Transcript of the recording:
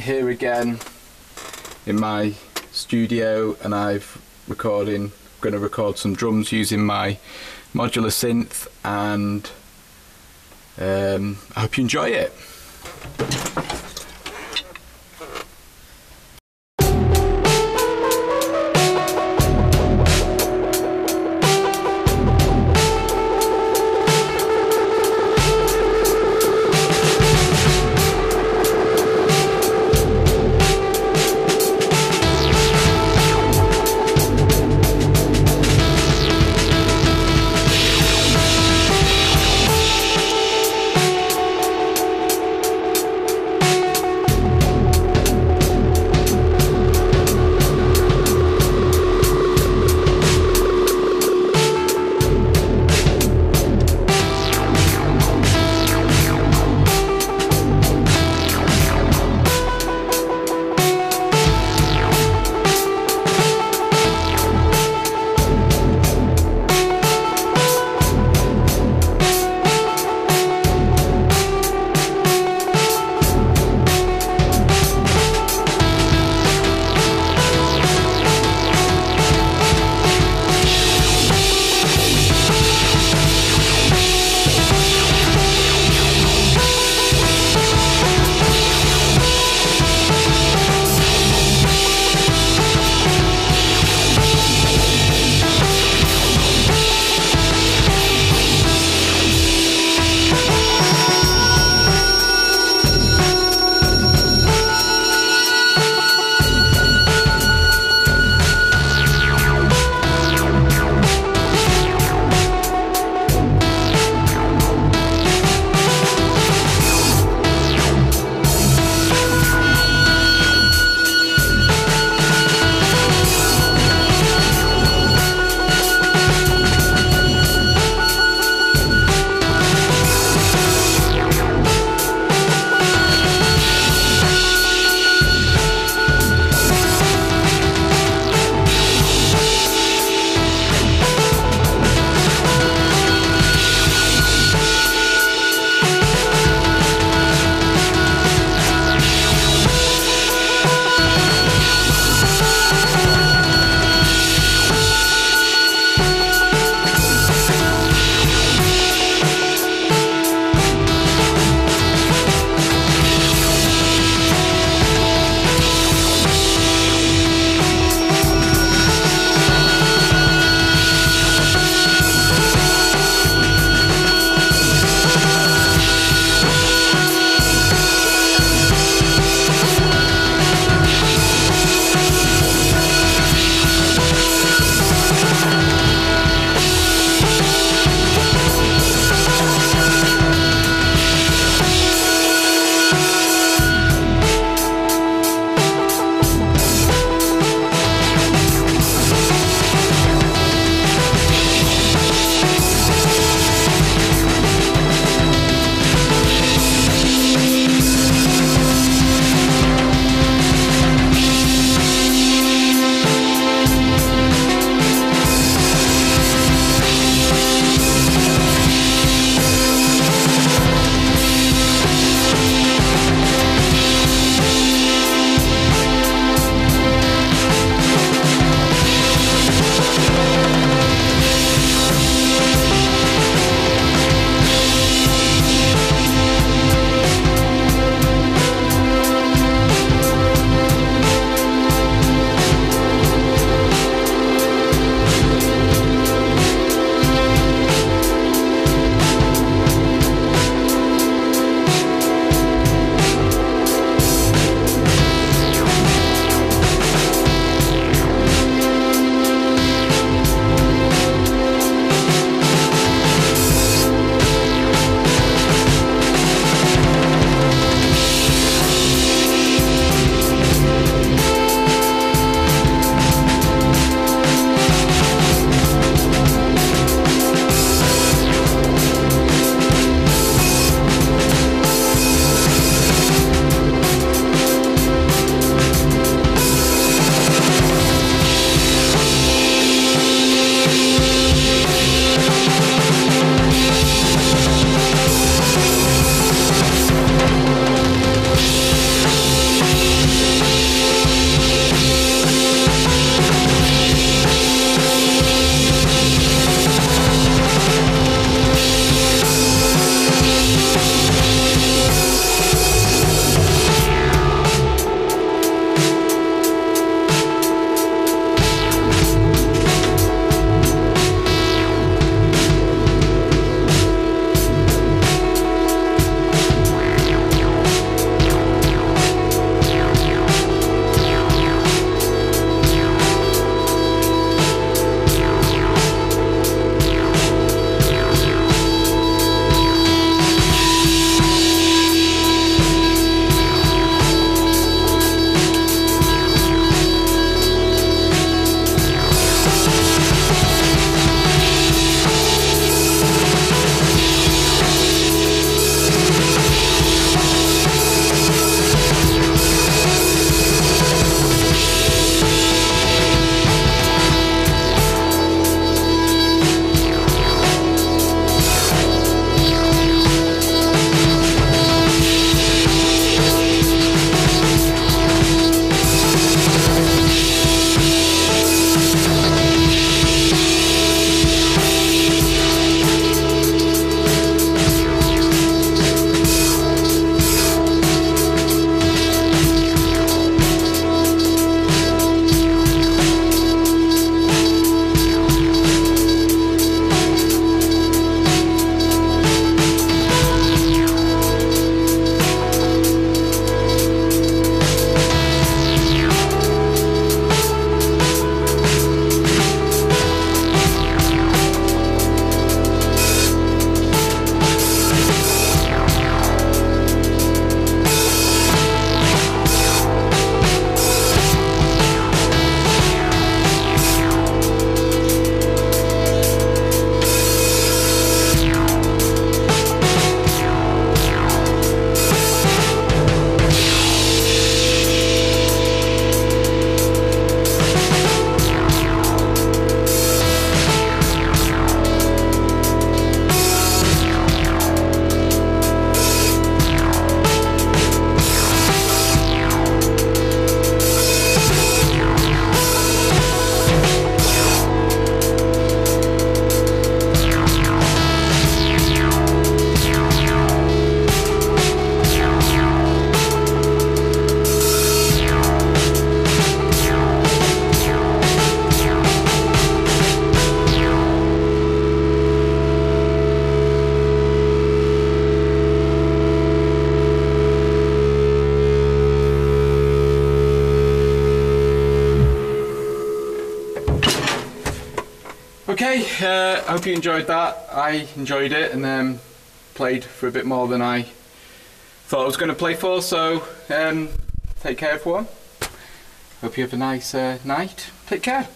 here again in my studio and I've recording going to record some drums using my modular synth and um, I hope you enjoy it. I hope you enjoyed that. I enjoyed it and um, played for a bit more than I thought I was going to play for. So um, take care, everyone. Hope you have a nice uh, night. Take care.